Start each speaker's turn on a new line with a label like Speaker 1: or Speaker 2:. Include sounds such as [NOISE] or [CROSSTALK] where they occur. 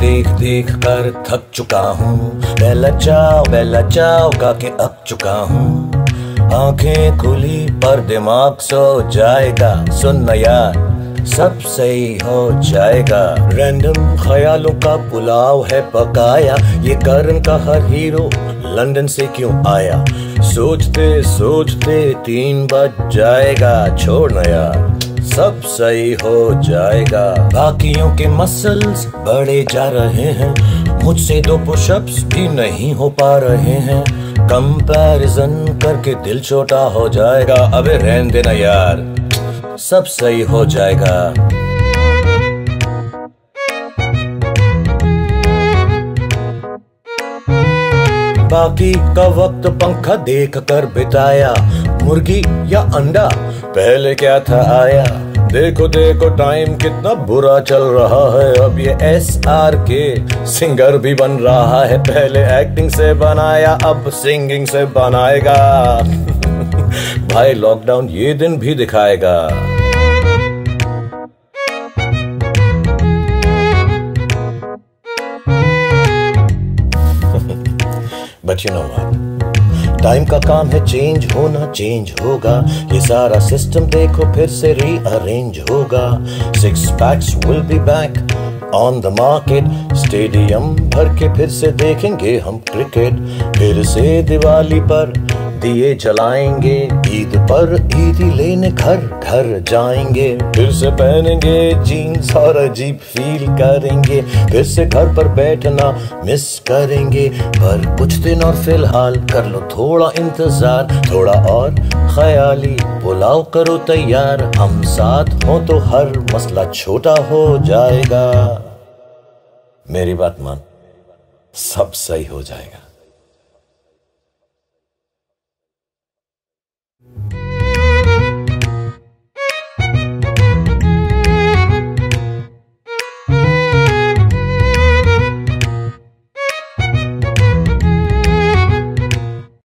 Speaker 1: देख देख कर थक चुका हूँ। बेला चाओ बेला चाओ गा के अब चुका हूँ। आँखें खुली पर दिमाग सो जाएगा। सुन यार, सब सही हो जाएगा। रैंडम ख्यालों का पुलाव है पकाया ये करण का हर हीरो लंदन से क्यों आया? सोचते सोचते तीन बज जाएगा। छोड़ न यार। सब सही हो जाएगा। बाकियों के मसल्स बड़े जा रहे हैं। मुझसे दो पुशअप्स भी नहीं हो पा रहे हैं। कंपैरिजन करके दिल छोटा हो जाएगा। अबे रहन देना यार। सब सही हो जाएगा। बाकी का वक्त पंखा देख कर बिताया। मुर्गी या अंडा? पहले क्या था आया? देखो देखो टाइम कितना बुरा चल रहा है। अब ये एस आर के सिंगर भी बन रहा है। पहले एक्टिंग से बनाया, अब सिंगिंग से बनाएगा। [LAUGHS] भाई लॉकडाउन ये दिन भी दिखाएगा। बट यू नो टाइम का काम है चेंज होना चेंज होगा ये सारा सिस्टम देखो फिर से रीअरेंज होगा six packs will be back on the market stadium भर के फिर से देखेंगे हम क्रिकेट फिर से दिवाली पर दिए जलाएँगे, ईद पर ईदी लेने घर घर जाएँगे। फिर से पहनेंगे जीन्स और अजीब फील करेंगे। फिर से घर पर बैठना मिस करेंगे। पर कुछ दिन और फ़िलहाल कर लो थोड़ा इंतज़ार, थोड़ा और ख्याली। बुलाओ करो तैयार, हम साथ हो तो हर मसला छोटा हो जाएगा। मेरी बात मान, सब सही हो जाएगा।